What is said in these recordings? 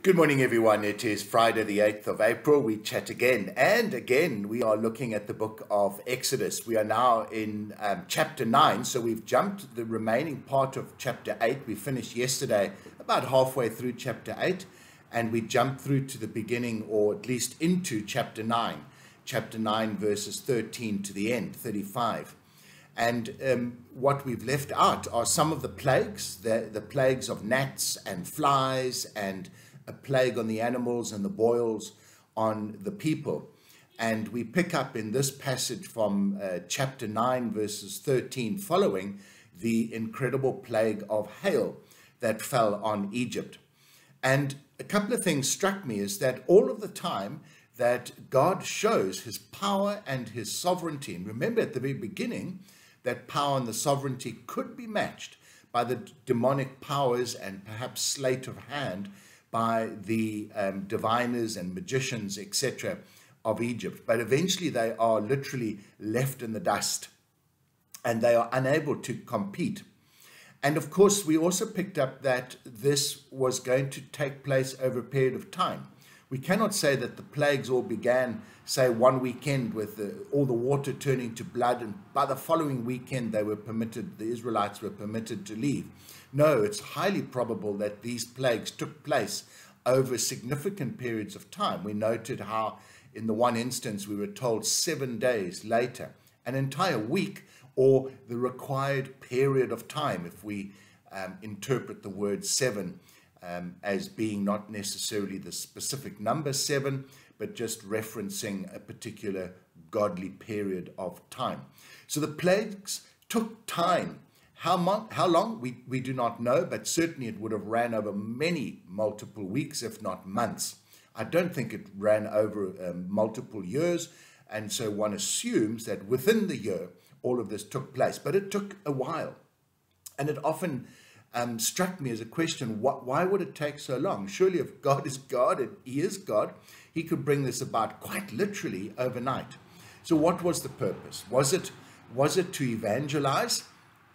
Good morning, everyone. It is Friday, the 8th of April. We chat again. And again, we are looking at the book of Exodus. We are now in um, chapter 9. So we've jumped the remaining part of chapter 8. We finished yesterday about halfway through chapter 8. And we jumped through to the beginning, or at least into chapter 9. Chapter 9, verses 13 to the end, 35. And um, what we've left out are some of the plagues, the, the plagues of gnats and flies and a plague on the animals and the boils on the people. And we pick up in this passage from uh, chapter 9, verses 13 following, the incredible plague of hail that fell on Egypt. And a couple of things struck me is that all of the time that God shows his power and his sovereignty, and remember at the very beginning, that power and the sovereignty could be matched by the demonic powers and perhaps sleight of hand by the um, diviners and magicians, etc., of Egypt. But eventually they are literally left in the dust and they are unable to compete. And of course, we also picked up that this was going to take place over a period of time. We cannot say that the plagues all began, say, one weekend with the, all the water turning to blood, and by the following weekend they were permitted, the Israelites were permitted to leave. No, it's highly probable that these plagues took place over significant periods of time. We noted how, in the one instance, we were told seven days later, an entire week, or the required period of time, if we um, interpret the word seven um, as being not necessarily the specific number seven, but just referencing a particular godly period of time. So the plagues took time how, mon- how long, we, we do not know, but certainly it would have ran over many multiple weeks, if not months. I don't think it ran over um, multiple years, and so one assumes that within the year all of this took place, but it took a while. And it often um, struck me as a question what, why would it take so long? Surely, if God is God and He is God, He could bring this about quite literally overnight. So, what was the purpose? Was it, was it to evangelize?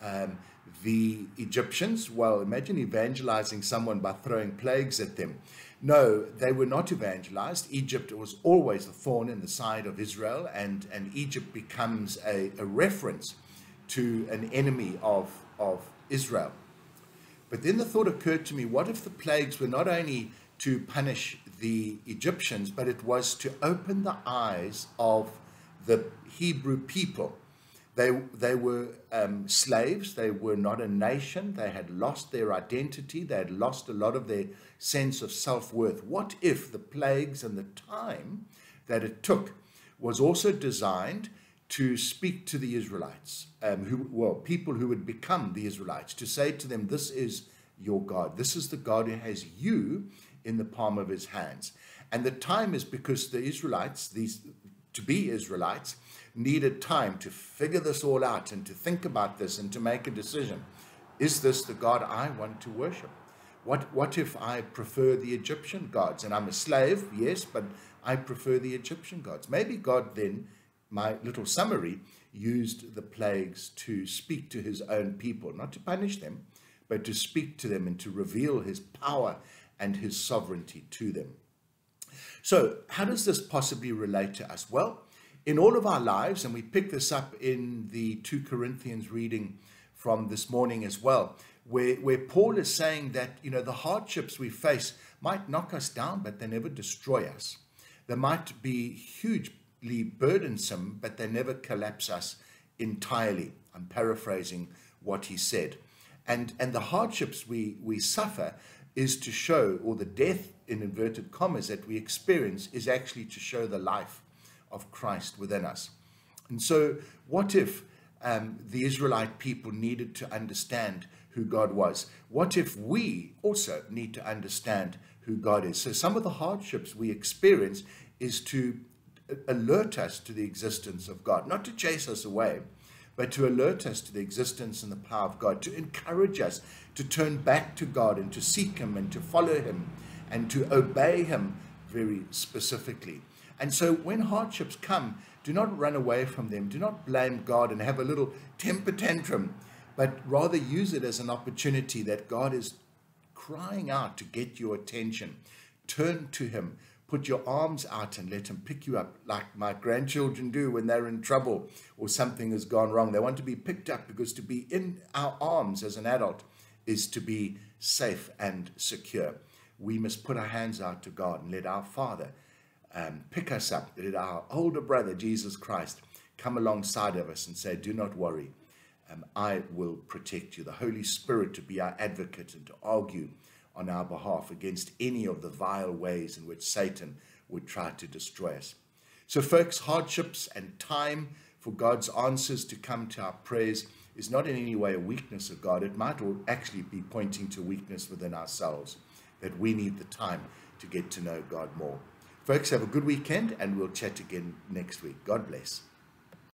Um, the Egyptians, well, imagine evangelizing someone by throwing plagues at them. No, they were not evangelized. Egypt was always a thorn in the side of Israel, and, and Egypt becomes a, a reference to an enemy of, of Israel. But then the thought occurred to me what if the plagues were not only to punish the Egyptians, but it was to open the eyes of the Hebrew people they, they were um, slaves. They were not a nation. They had lost their identity. They had lost a lot of their sense of self worth. What if the plagues and the time that it took was also designed to speak to the Israelites, um, who, well, people who would become the Israelites, to say to them, This is your God. This is the God who has you in the palm of his hands. And the time is because the Israelites, these to be Israelites, needed time to figure this all out and to think about this and to make a decision. Is this the God I want to worship? What, what if I prefer the Egyptian gods? And I'm a slave, yes, but I prefer the Egyptian gods. Maybe God then, my little summary, used the plagues to speak to his own people, not to punish them, but to speak to them and to reveal his power and his sovereignty to them. So, how does this possibly relate to us? Well, in all of our lives, and we pick this up in the 2 Corinthians reading from this morning as well, where, where Paul is saying that, you know, the hardships we face might knock us down, but they never destroy us. There might be hugely burdensome, but they never collapse us entirely. I'm paraphrasing what he said. And, and the hardships we, we suffer is to show, or the death in inverted commas that we experience is actually to show the life of Christ within us. And so, what if um, the Israelite people needed to understand who God was? What if we also need to understand who God is? So, some of the hardships we experience is to alert us to the existence of God, not to chase us away, but to alert us to the existence and the power of God, to encourage us to turn back to God and to seek Him and to follow Him and to obey Him very specifically. And so when hardships come, do not run away from them. Do not blame God and have a little temper tantrum, but rather use it as an opportunity that God is crying out to get your attention, Turn to Him. Put your arms out and let Him pick you up, like my grandchildren do when they're in trouble or something has gone wrong. They want to be picked up because to be in our arms as an adult is to be safe and secure. We must put our hands out to God and let our Father um, pick us up. Let our older brother, Jesus Christ, come alongside of us and say, Do not worry. Um, I will protect you. The Holy Spirit to be our advocate and to argue on our behalf against any of the vile ways in which Satan would try to destroy us. So, folks, hardships and time for God's answers to come to our prayers is not in any way a weakness of God. It might actually be pointing to weakness within ourselves, that we need the time to get to know God more. Folks, have a good weekend and we'll chat again next week. God bless.